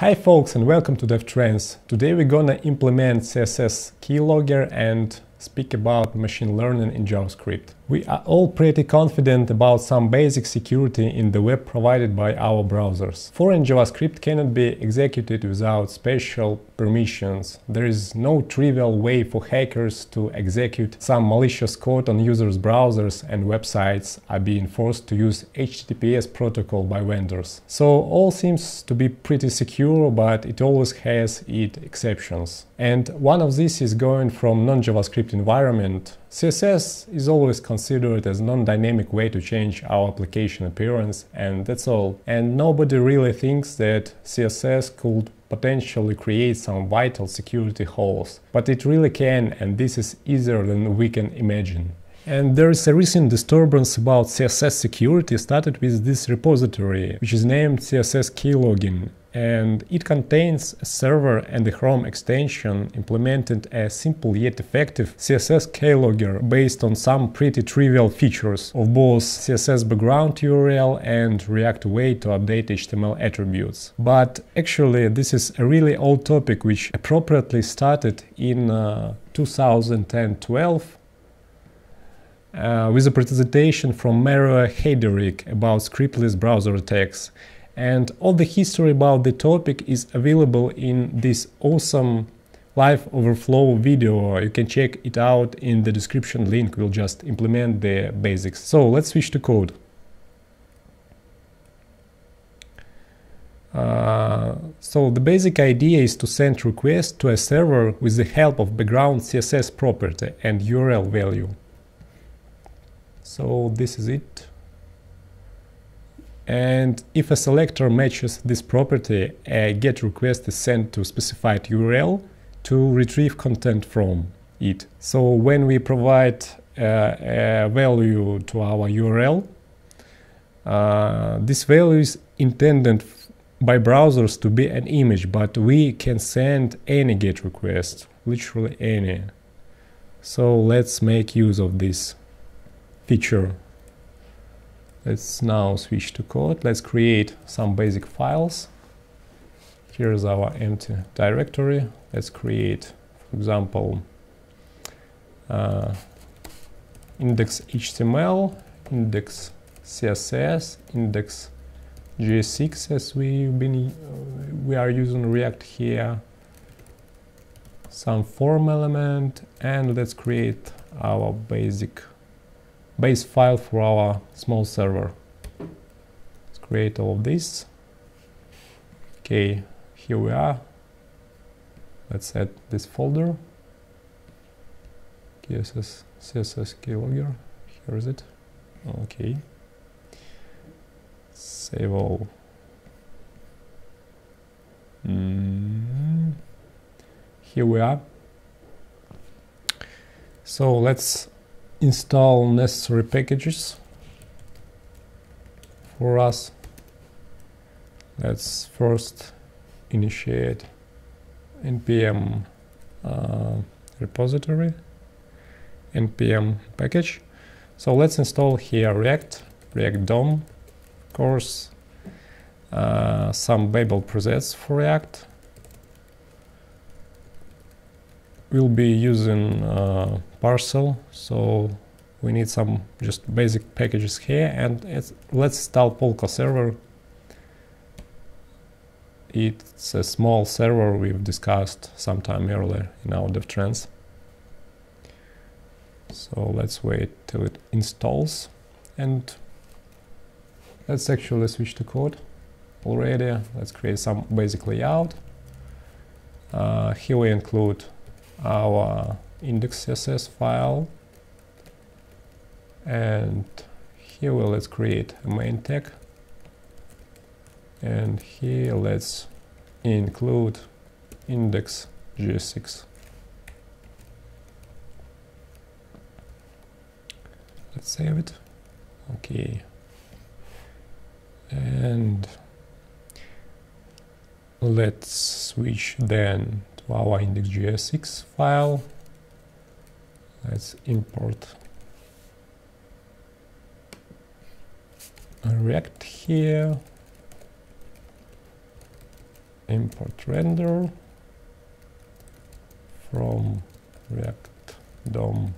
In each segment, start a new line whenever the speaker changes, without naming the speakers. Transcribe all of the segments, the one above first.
Hi folks and welcome to DevTrends. Today we're gonna implement CSS keylogger and speak about machine learning in JavaScript. We are all pretty confident about some basic security in the web provided by our browsers. Foreign JavaScript cannot be executed without special permissions. There is no trivial way for hackers to execute some malicious code on users' browsers and websites are being forced to use HTTPS protocol by vendors. So all seems to be pretty secure, but it always has its exceptions. And one of these is going from non-JavaScript environment CSS is always considered as non-dynamic way to change our application appearance and that's all. And nobody really thinks that CSS could potentially create some vital security holes. But it really can and this is easier than we can imagine. And there is a recent disturbance about CSS security started with this repository, which is named CSS keylogin and it contains a server and a Chrome extension implemented a simple yet effective CSS keylogger based on some pretty trivial features of both CSS background URL and React way to update HTML attributes. But actually this is a really old topic which appropriately started in uh, 2012 uh, with a presentation from Mario Heidrich about scriptless browser attacks and all the history about the topic is available in this awesome live overflow video. You can check it out in the description link. We'll just implement the basics. So let's switch to code. Uh, so the basic idea is to send request to a server with the help of background CSS property and URL value. So this is it. And if a selector matches this property, a GET request is sent to specified URL to retrieve content from it. So when we provide uh, a value to our URL, uh, this value is intended by browsers to be an image, but we can send any GET request, literally any. So let's make use of this feature Let's now switch to code. Let's create some basic files. Here's our empty directory. Let's create, for example, uh, index HTML, index CSS, index JS6 as we've been uh, we are using React here, some form element, and let's create our basic base file for our small server. Let's create all of this. Okay, here we are. Let's add this folder. CSS, CSS keylogger. Here is it. Okay. Save all. Mm. Here we are. So let's install necessary packages for us. Let's first initiate npm uh, repository, npm package. So let's install here React, React DOM, of course, uh, some Babel presets for React. We'll be using uh, parcel so we need some just basic packages here and let's install Polka server. It's a small server we've discussed sometime earlier in our dev trends. So let's wait till it installs and let's actually switch to code already. Let's create some basic layout. Uh, here we include our index.css file. And here let's create a main tag. And here let's include index js6 let's save it. Okay. And let's switch then to our index.js6 file. Let's import. React here. Import render from react dom.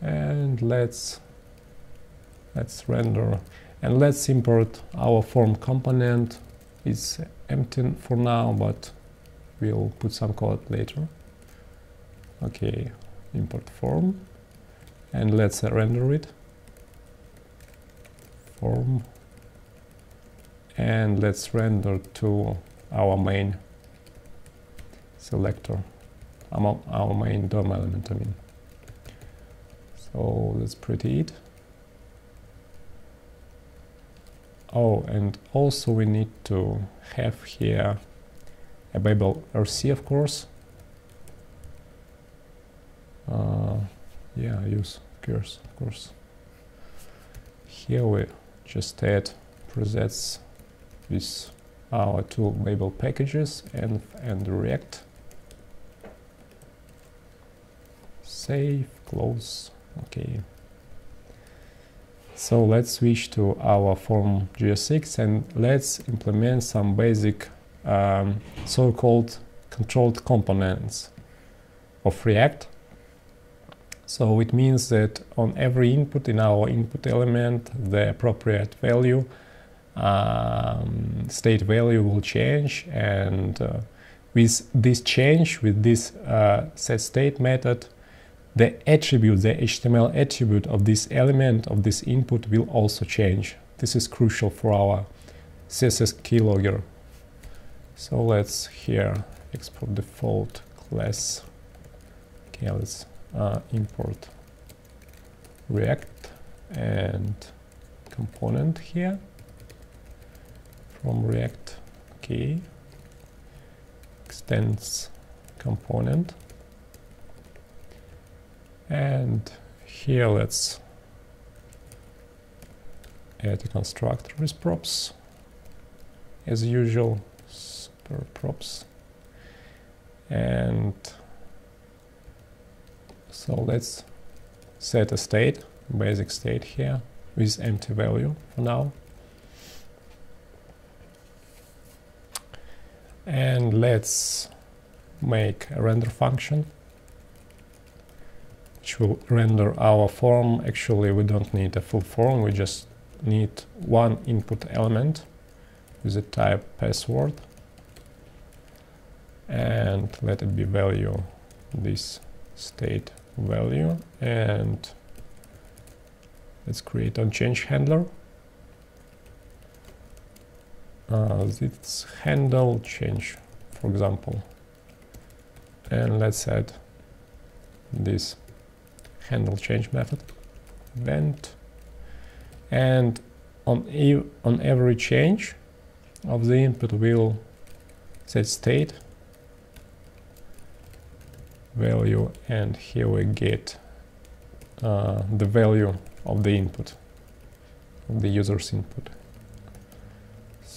And let's let's render. And let's import our form component. It's empty for now but we'll put some code later. Okay import form. And let's render it. Form. And let's render to our main selector. Um, our main DOM element I mean. So that's pretty it. Oh and also we need to have here a Babel RC of course uh, yeah use curse of course here we just add presets with our two Babel packages and and React. Save, close, okay. So let's switch to our form JSX and let's implement some basic um, so-called controlled components of React. So it means that on every input in our input element, the appropriate value um, state value will change and uh, with this change, with this uh, set state method, the attribute, the HTML attribute of this element of this input will also change. This is crucial for our CSS keylogger. So let's here export default class. Okay, let's uh, import React and component here from React. Okay. Extends component. And here let's add a constructor with props. As usual, super props. And so let's set a state, basic state here with empty value for now. and let's make a render function which will render our form actually we don't need a full form we just need one input element with the type password and let it be value this state value. And let's create a change handler. Uh, this handle change, for example. And let's add this handle change method event. And on on every change of the input will set state value and here we get uh, the value of the input of the user's input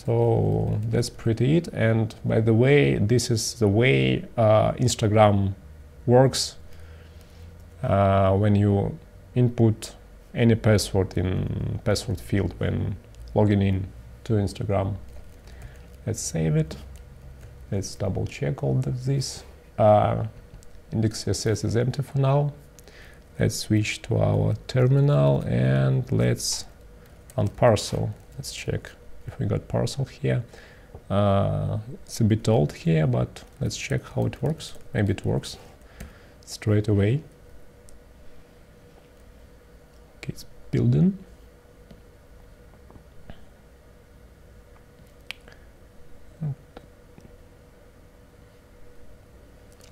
so that's pretty it. And by the way, this is the way uh, Instagram works uh, when you input any password in password field when logging in to Instagram. Let's save it. Let's double check all of this. Uh, index.css is empty for now. Let's switch to our terminal and let's unparcel. Let's check if we got parcel here. Uh, it's a bit old here, but let's check how it works. Maybe it works straight away. Okay, it's building.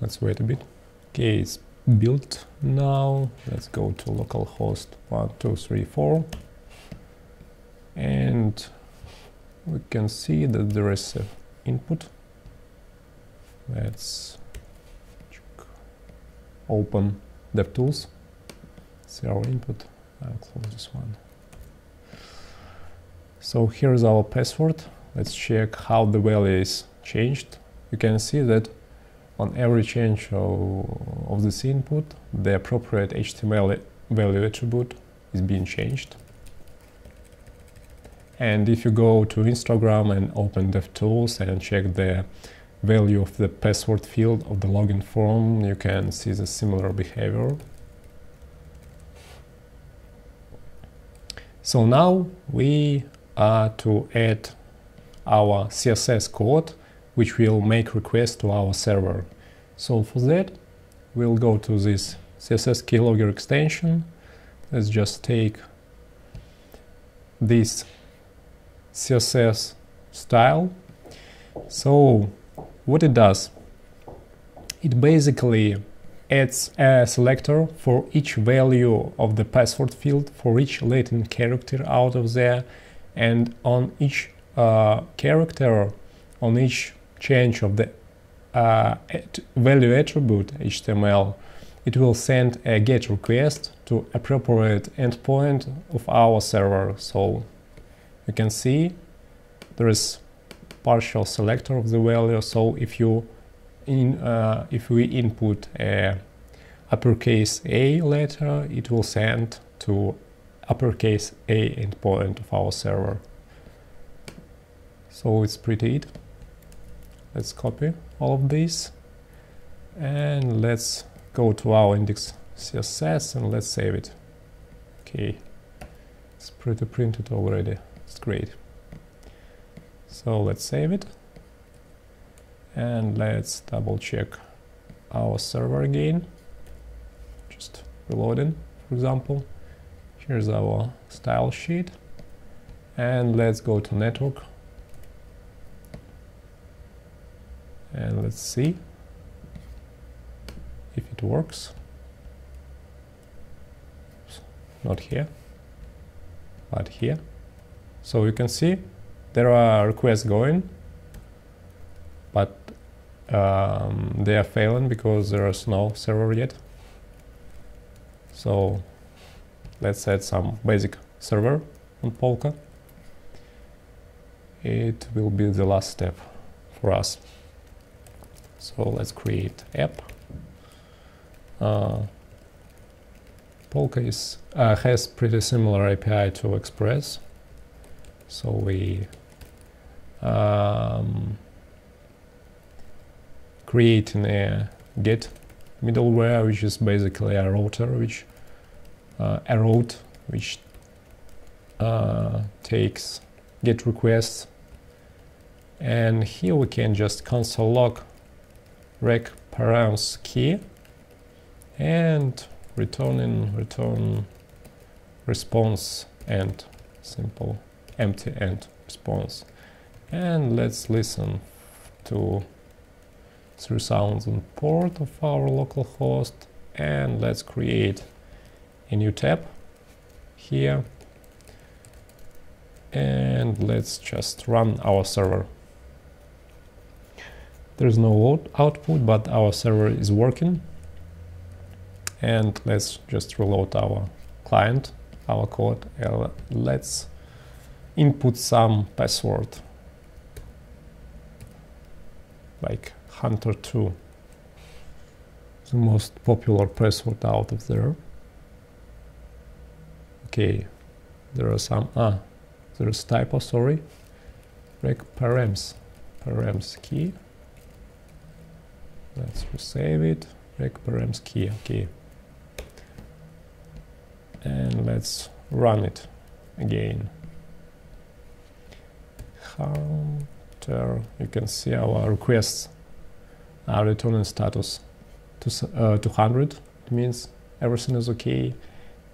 Let's wait a bit. Okay, it's built now. Let's go to localhost 1234 and we can see that there is an input. Let's open DevTools. See our input. I'll close this one. So here's our password. Let's check how the value is changed. You can see that on every change of, of this input, the appropriate HTML value attribute is being changed And if you go to Instagram and open DevTools and check the value of the password field of the login form, you can see the similar behavior. So now we are to add our CSS code, which will make request to our server. So for that, we'll go to this CSS keylogger extension. Let's just take this CSS style. So what it does, it basically adds a selector for each value of the password field for each latent character out of there and on each uh, character on each change of the uh, value attribute HTML it will send a GET request to appropriate endpoint of our server. So you can see there is partial selector of the value. So if you in uh, if we input a uppercase A letter, it will send to uppercase A endpoint of our server. So it's pretty neat. Let's copy all of these and let's go to our index CSS and let's save it. Okay, it's pretty printed already. It's great. So let's save it and let's double check our server again. Just reloading, for example. Here's our style sheet and let's go to network and let's see if it works. Not here, but here. So you can see there are requests going, but um, they are failing because there is no server yet. So let's add some basic server on Polka. It will be the last step for us. So let's create app. Uh, Polka is, uh, has pretty similar API to Express, so we um, creating a get middleware, which is basically a router, which uh, a route which uh, takes get requests, and here we can just console log rec params key and returning return response and simple empty end response. And let's listen to 3000 port of our local host. And let's create a new tab here. And let's just run our server there's no output but our server is working. And let's just reload our client, our code. Let's input some password. Like hunter2 the most popular password out of there. Okay there are some ah there's typo sorry. Rec params params key let's save it. Rec params key okay. And let's run it again. Hunter you can see our requests are returning status to uh, 200 it means everything is okay.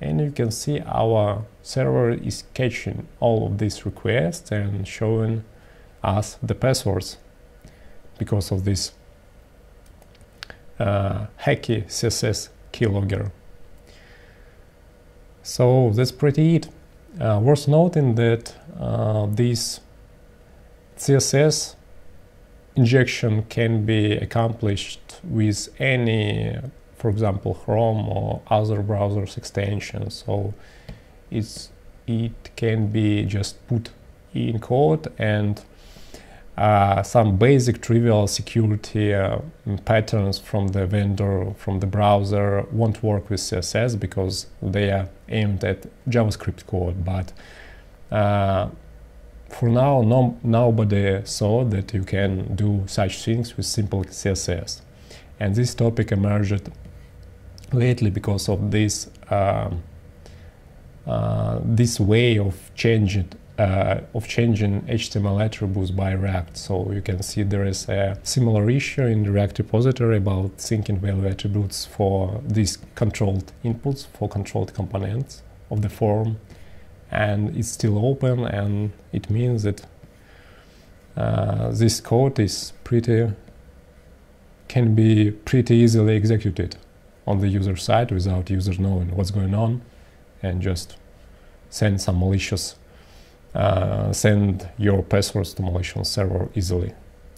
And you can see our server is catching all of these requests and showing us the passwords because of this uh, hacky CSS keylogger so that's pretty it. Uh, worth noting that uh, this CSS injection can be accomplished with any, for example, Chrome or other browsers extension. So it's it can be just put in code and uh, some basic trivial security uh, patterns from the vendor, from the browser won't work with CSS because they are aimed at JavaScript code. But uh, for now, no, nobody saw that you can do such things with simple CSS. And this topic emerged lately because of this um, uh, this way of changing uh, of changing HTML attributes by React. So you can see there is a similar issue in the React repository about syncing value attributes for these controlled inputs for controlled components of the form and it's still open and it means that uh, this code is pretty can be pretty easily executed on the user side without users knowing what's going on and just send some malicious uh, send your passwords to malicious server easily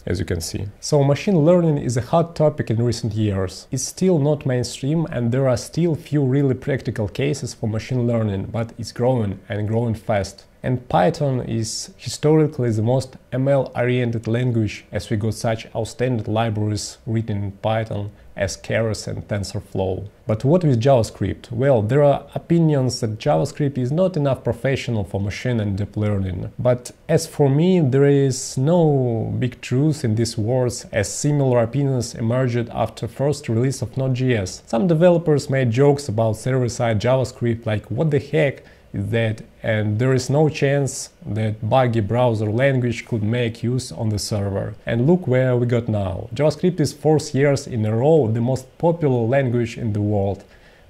as you can see. So machine learning is a hot topic in recent years. It's still not mainstream and there are still few really practical cases for machine learning, but it's growing and growing fast. And Python is historically the most ML-oriented language as we got such outstanding libraries written in Python as Keras and TensorFlow. But what with JavaScript? Well, there are opinions that JavaScript is not enough professional for machine and deep learning. But as for me, there is no big truth in these words as similar opinions emerged after first release of Node.js. Some developers made jokes about server-side JavaScript like what the heck is that and there is no chance that buggy browser language could make use on the server. And look where we got now. JavaScript is fourth years in a row the most popular language in the world,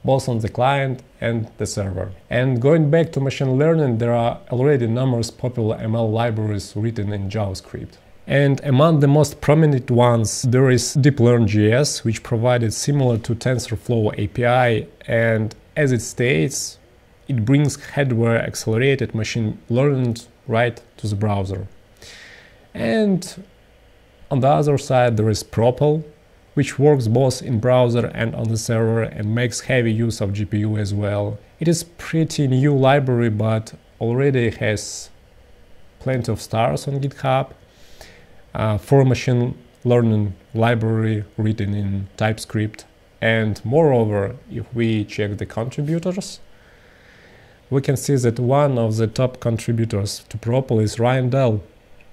both on the client and the server. And going back to machine learning, there are already numerous popular ML libraries written in JavaScript. And among the most prominent ones, there is DeepLearn.js, which provided similar to TensorFlow API, and as it states, it brings hardware accelerated machine learning right to the browser. And on the other side there is Propel, which works both in browser and on the server and makes heavy use of GPU as well. It is pretty new library but already has plenty of stars on GitHub uh, for machine learning library written in TypeScript. And moreover, if we check the contributors, we can see that one of the top contributors to Propel is Ryan Dell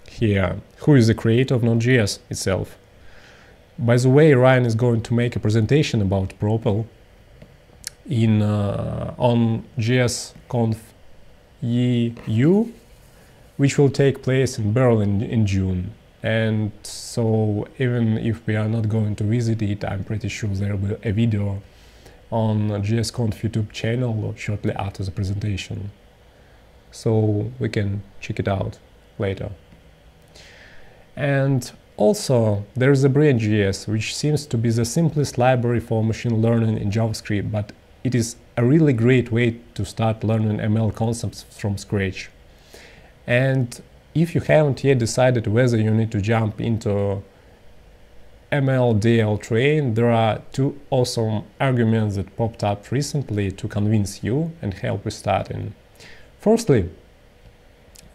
here, who is the creator of Node.js itself. By the way, Ryan is going to make a presentation about Propel in uh, on JSConf EU, which will take place in Berlin in June. And so even if we are not going to visit it, I'm pretty sure there will be a video on JSConf YouTube channel shortly after the presentation. So we can check it out later. And also, there is a Brain.js, which seems to be the simplest library for machine learning in JavaScript, but it is a really great way to start learning ML concepts from scratch. And if you haven't yet decided whether you need to jump into MLDL train, there are two awesome arguments that popped up recently to convince you and help you starting. Firstly,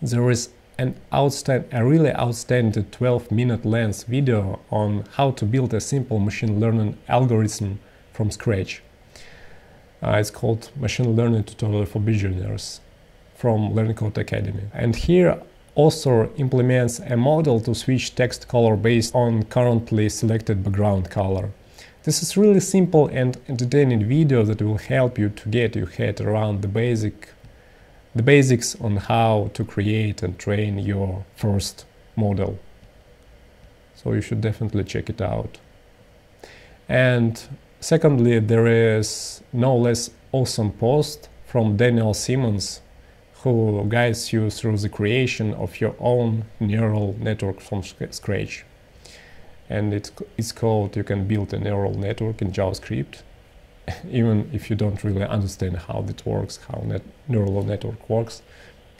there is an outstand a really outstanding 12 minute length video on how to build a simple machine learning algorithm from scratch. Uh, it's called Machine Learning Tutorial for Beginners from Learning Code Academy. And here author implements a model to switch text color based on currently selected background color. This is really simple and entertaining video that will help you to get your head around the basic the basics on how to create and train your first model. So you should definitely check it out. And secondly, there is no less awesome post from Daniel Simmons who guides you through the creation of your own neural network from scratch. And it's, it's called you can build a neural network in JavaScript, even if you don't really understand how it works, how net neural network works.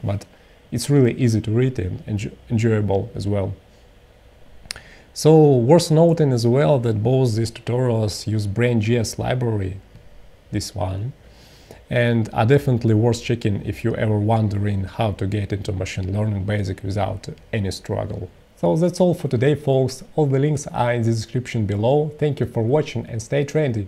But it's really easy to read and enjoy enjoyable as well. So worth noting as well that both these tutorials use Brain.js library, this one, and are definitely worth checking if you're ever wondering how to get into machine learning basic without any struggle. So that's all for today folks, all the links are in the description below, thank you for watching and stay trendy!